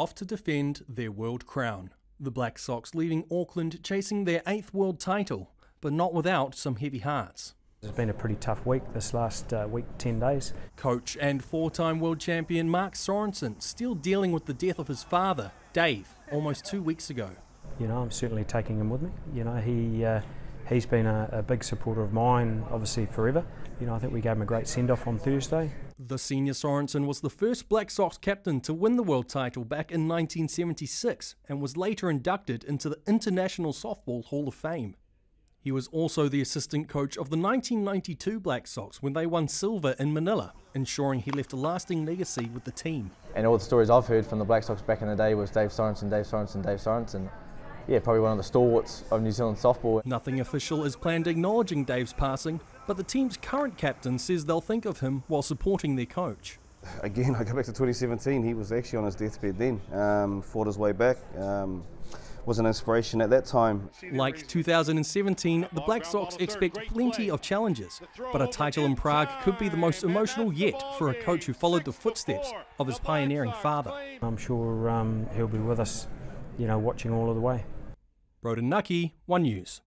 off to defend their world crown. The Black Sox leaving Auckland chasing their eighth world title, but not without some heavy hearts. It's been a pretty tough week this last uh, week, 10 days. Coach and four time world champion Mark Sorenson still dealing with the death of his father, Dave, almost two weeks ago. You know, I'm certainly taking him with me. You know, he. Uh, he's been a, a, big supporter of mine, obviously forever. You know, I think we gave him a great send off on Thursday. The senior Sorenson was the first Black Sox captain to win the world title back in 1976 and was later inducted into the International Softball Hall of Fame. He was also the assistant coach of the 1992 Black Sox when they won silver in Manila, ensuring he left a lasting legacy with the team. And all the stories I've heard from the Black Sox back in the day was Dave Sorenson, Dave Sorenson, Dave Sorenson. Yeah, probably one of the stalwarts of New Zealand softball. Nothing official is planned acknowledging Dave's passing, but the team's current captain says they'll think of him while supporting their coach. Again, I go back to 2017. He was actually on his deathbed then, um, fought his way back. Um, was an inspiration at that time. Like 2017, the Black Sox expect plenty of challenges, but a title in Prague could be the most emotional yet for a coach who followed the footsteps of his pioneering father. I'm sure um, he'll be with us, you know, watching all of the way. Broden Nucky, One News.